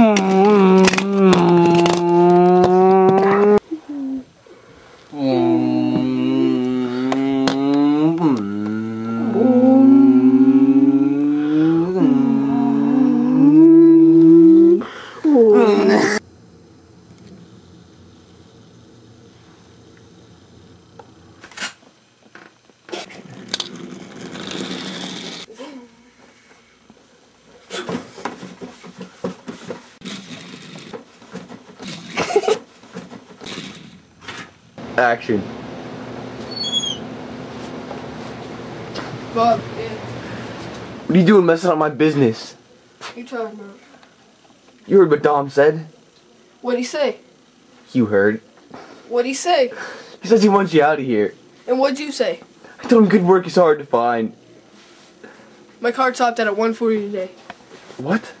Hello. Action. Bob, yeah. What are you doing messing up my business? You talking about? You heard what Dom said? What'd he say? You heard. What'd he say? He says he wants you out of here. And what'd you say? I told him good work is hard to find. My car topped out at 140 today. What?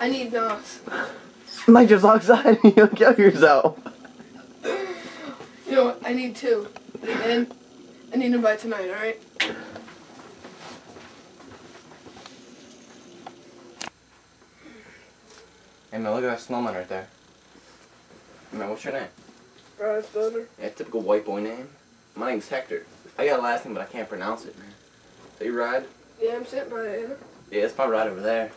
I need NOS. Mike just outside and you'll kill yourself. You know what? I need two. And I need them by tonight, alright? Hey man, look at that snowman right there. Man, what's your name? Ryan Stoner. Yeah, typical white boy name. My name's Hector. I got a last name, but I can't pronounce it, man. So you ride? Yeah, I'm sitting by it, Anna. Yeah, it's probably right over there.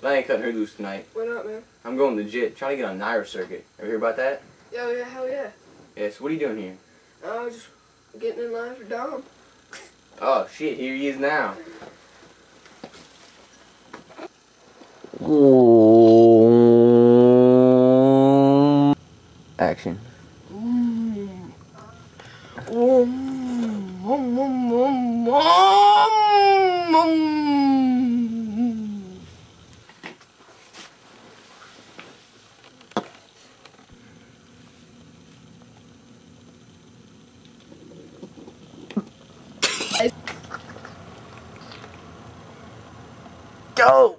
But I ain't cutting her loose tonight. Why not, man? I'm going legit, trying to get on NIRA circuit. Ever hear about that? Yo, yeah, hell yeah. Yeah, so what are you doing here? I was just getting in line for Dom. Oh shit, here he is now. Action. Go!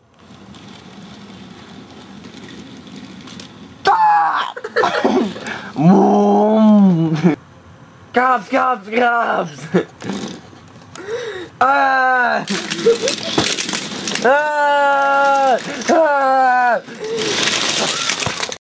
Cops, cops, cops! ah! ah! ah!